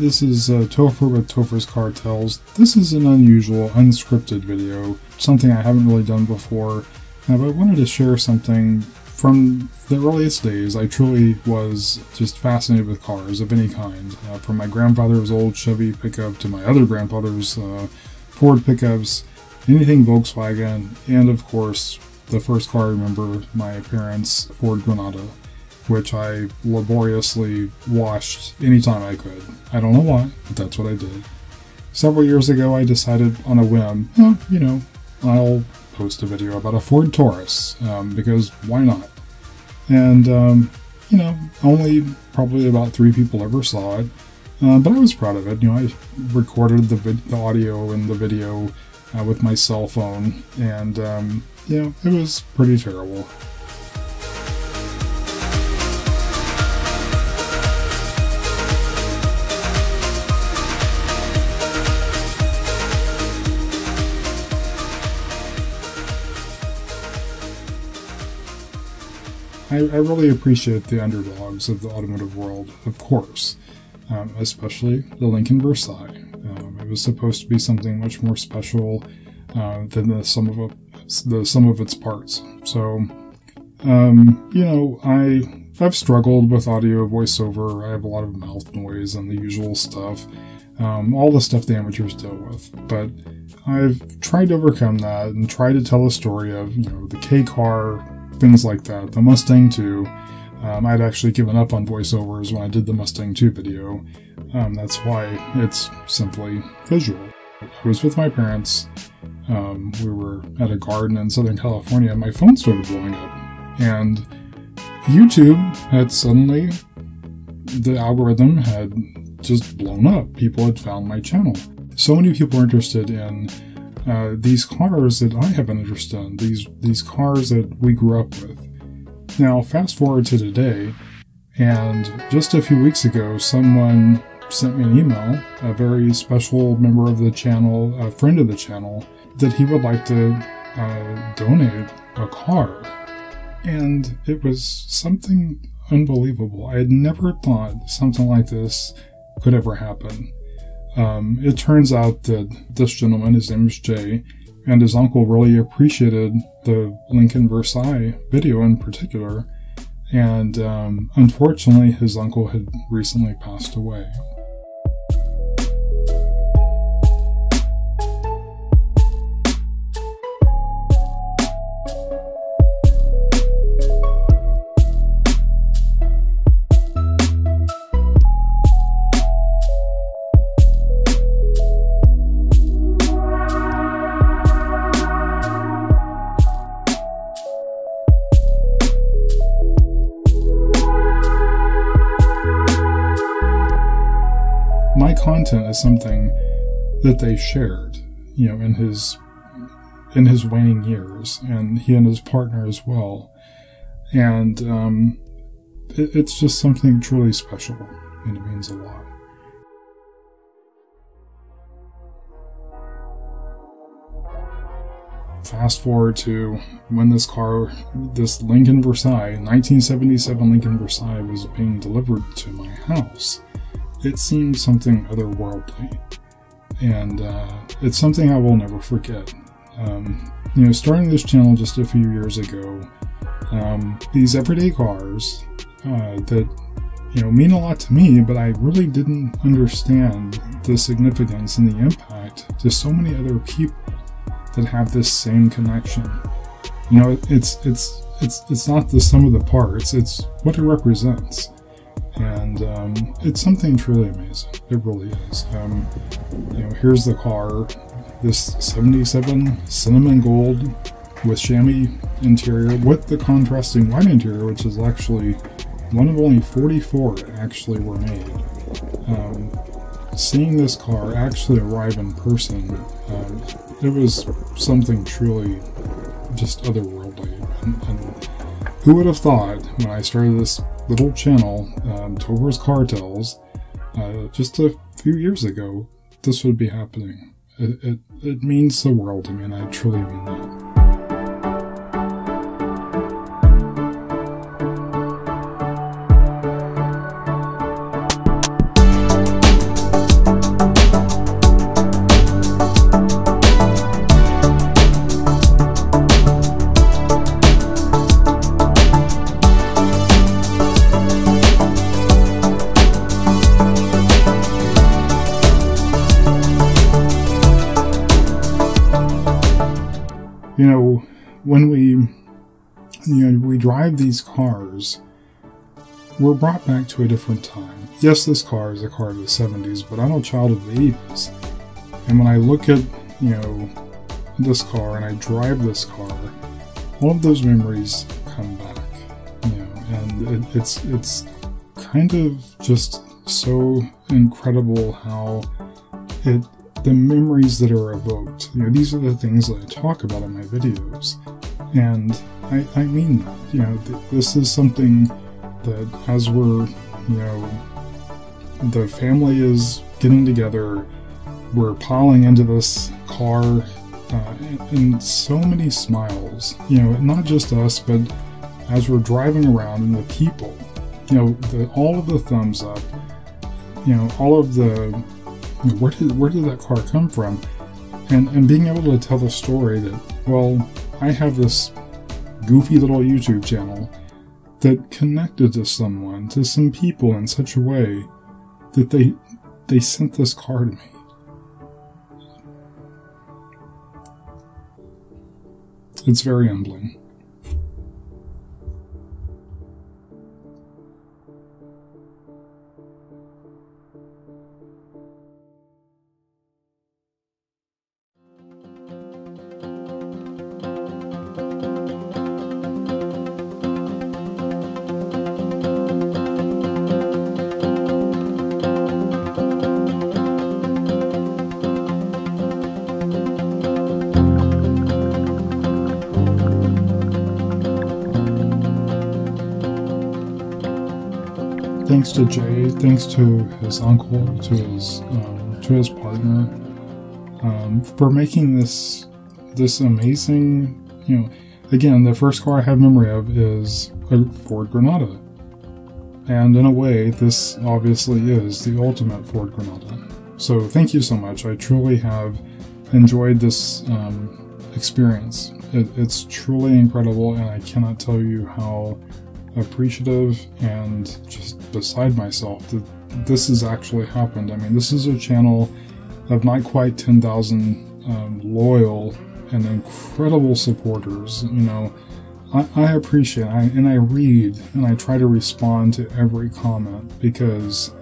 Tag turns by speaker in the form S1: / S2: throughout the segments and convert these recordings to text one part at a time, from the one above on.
S1: Hi, this is uh, Tofer with Tofer's Cartels. This is an unusual, unscripted video, something I haven't really done before, uh, but I wanted to share something from the earliest days. I truly was just fascinated with cars of any kind, uh, from my grandfather's old Chevy pickup to my other grandfather's uh, Ford pickups, anything Volkswagen, and of course, the first car I remember, my parents' Ford Granada which I laboriously washed anytime I could. I don't know why, but that's what I did. Several years ago, I decided on a whim, oh, you know, I'll post a video about a Ford Taurus, um, because why not? And, um, you know, only probably about three people ever saw it, uh, but I was proud of it. You know, I recorded the, the audio and the video uh, with my cell phone, and, um, you know, it was pretty terrible. I, I really appreciate the underdogs of the automotive world, of course, um, especially the Lincoln Versailles. Um, it was supposed to be something much more special uh, than the sum of a, the sum of its parts. So, um, you know, I I've struggled with audio voiceover. I have a lot of mouth noise and the usual stuff, um, all the stuff the amateurs deal with. But I've tried to overcome that and try to tell a story of you know the K car things like that. The Mustang 2, um, I'd actually given up on voiceovers when I did the Mustang 2 video. Um, that's why it's simply visual. I was with my parents. Um, we were at a garden in Southern California. My phone started blowing up. And YouTube had suddenly, the algorithm had just blown up. People had found my channel. So many people were interested in uh, these cars that I have an interest in, these these cars that we grew up with. Now, fast forward to today, and just a few weeks ago, someone sent me an email, a very special member of the channel, a friend of the channel, that he would like to uh, donate a car. And it was something unbelievable. I had never thought something like this could ever happen. Um, it turns out that this gentleman, his name is Jay, and his uncle really appreciated the Lincoln Versailles video in particular. And um, unfortunately, his uncle had recently passed away. My content is something that they shared, you know, in his in his waning years, and he and his partner as well, and um, it, it's just something truly special, and it means a lot. Fast forward to when this car, this Lincoln Versailles, 1977 Lincoln Versailles, was being delivered to my house it seemed something otherworldly. And uh, it's something I will never forget. Um, you know, starting this channel just a few years ago, um, these everyday cars uh, that, you know, mean a lot to me, but I really didn't understand the significance and the impact to so many other people that have this same connection. You know, it's it's it's it's not the sum of the parts; it's what it represents and um, it's something truly amazing. It really is. Um, you know, here's the car, this 77 cinnamon gold with chamois interior with the contrasting white interior, which is actually one of only 44 actually were made. Um, seeing this car actually arrive in person, um, it was something truly just otherworldly. And, and who would have thought when I started this little channel, um, Tofer's Car Tales, uh, just a few years ago, this would be happening. It, it, it means the world to me, and I truly mean that. You know, when we, you know, we drive these cars, we're brought back to a different time. Yes, this car is a car of the 70s, but I'm a child of the 80s. And when I look at, you know, this car and I drive this car, all of those memories come back. You know, and it, it's it's kind of just so incredible how it the memories that are evoked. You know, these are the things that I talk about in my videos, and I, I mean that. You know, th- this is something that as we're, you know, the family is getting together, we're piling into this car, uh, and, and so many smiles. You know, not just us, but as we're driving around and the people. You know, the, all of the thumbs up. You know, all of the where did where did that car come from? And and being able to tell the story that well, I have this goofy little YouTube channel that connected to someone, to some people in such a way that they they sent this car to me. It's very humbling. Thanks to Jay, thanks to his uncle, to his um, to his partner, um, for making this this amazing. You know, again, the first car I have memory of is a Ford Granada, and in a way, this obviously is the ultimate Ford Granada. So thank you so much. I truly have enjoyed this um, experience. It, it's truly incredible, and I cannot tell you how appreciative and just beside myself that this has actually happened. I mean, this is a channel of not quite 10,000 um, loyal and incredible supporters. You know, I, I appreciate I, and I read and I try to respond to every comment because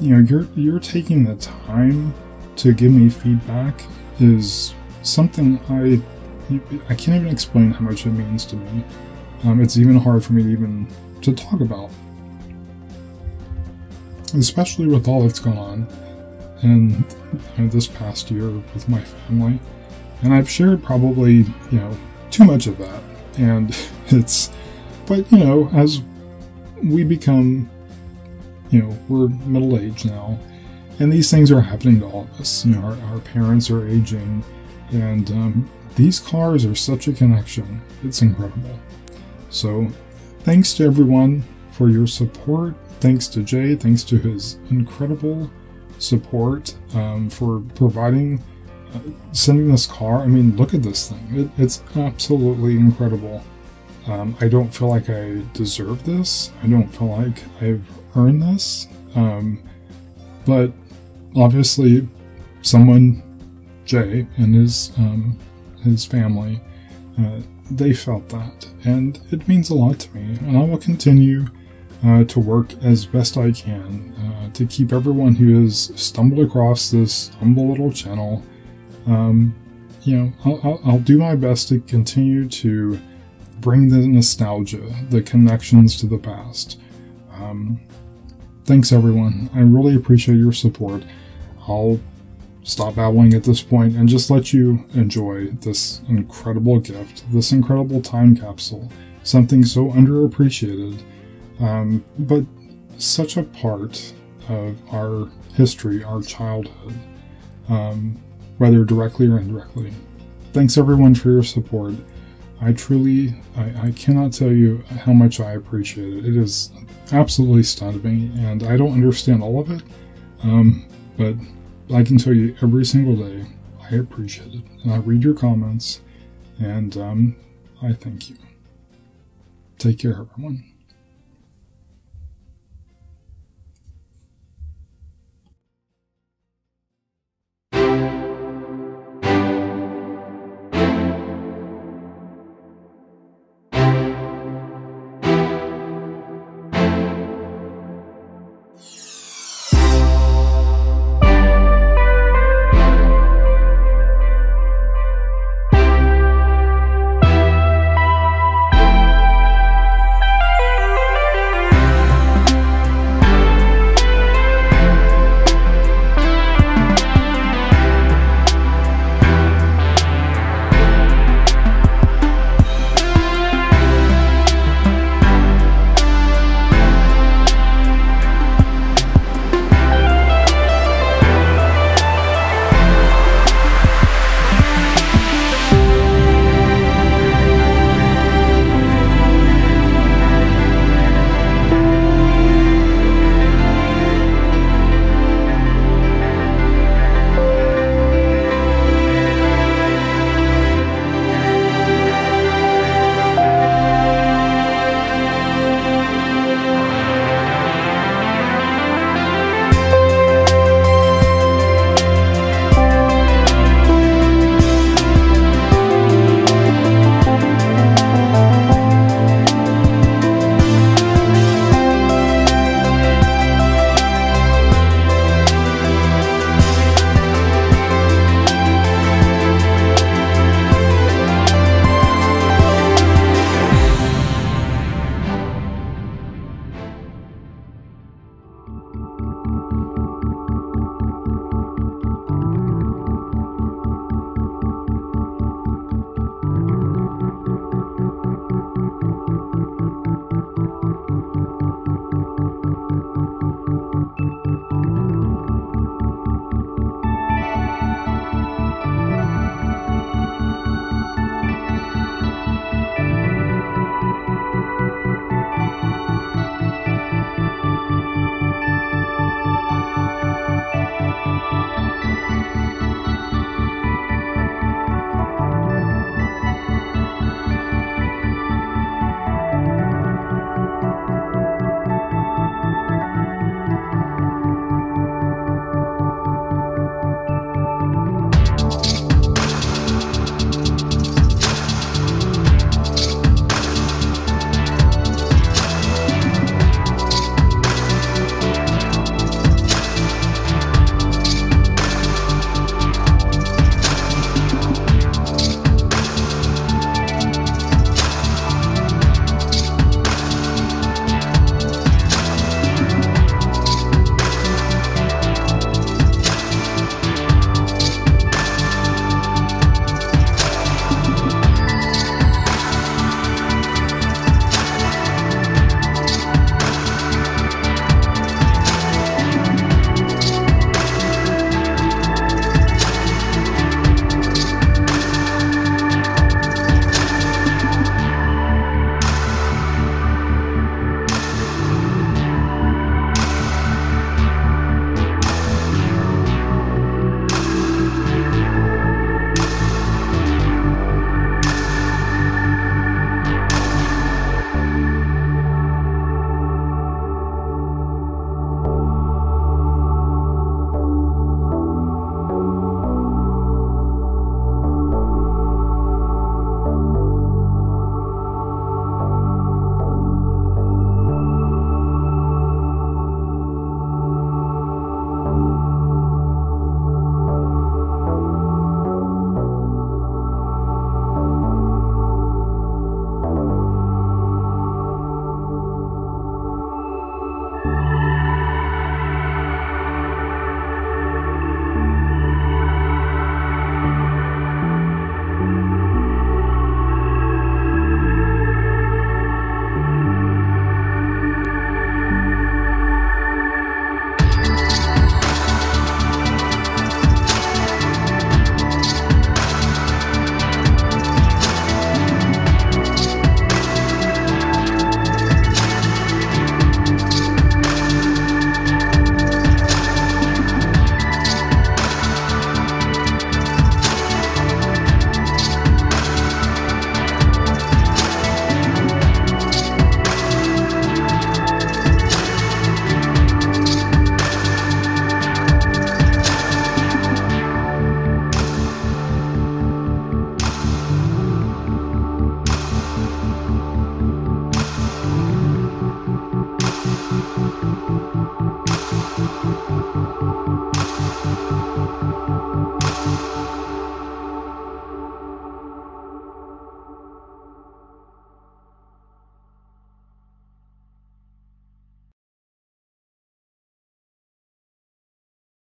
S1: you know you're you're taking the time to give me feedback is something I I can't even explain how much it means to me. Um, it's even hard for me to even to talk about, especially with all that's gone on in you know, this past year with my family. And I've shared probably you know too much of that, and it's but you know as we become you know we're middle aged now. And these things are happening to all of us. You know our, our parents are aging. And um, these cars are such a connection. It's incredible so, thanks to everyone for your support. Thanks to Jay. Thanks to his incredible support um, for providing, uh, sending this car. I mean, look at this thing. It, it's absolutely incredible. Um, I don't feel like I deserve this. I don't feel like I've earned this. Um, but obviously, someone, Jay, and his um, his family, uh, they felt that, and it means a lot to me. And I will continue uh, to work as best I can uh, to keep everyone who has stumbled across this humble little channel. Um, you know, I'll, I'll, I'll do my best to continue to bring the nostalgia, the connections to the past. Um, thanks, everyone. I really appreciate your support. I'll stop babbling at this point and just let you enjoy this incredible gift, this incredible time capsule, something so underappreciated, um, but such a part of our history, our childhood, um, whether directly or indirectly. Thanks everyone for your support. I truly, I, I, cannot tell you how much I appreciate it. It is absolutely stunning, and I don't understand all of it, um, but I can tell you every single day, I appreciate it. And I read your comments, and um, I thank you. Take care, everyone.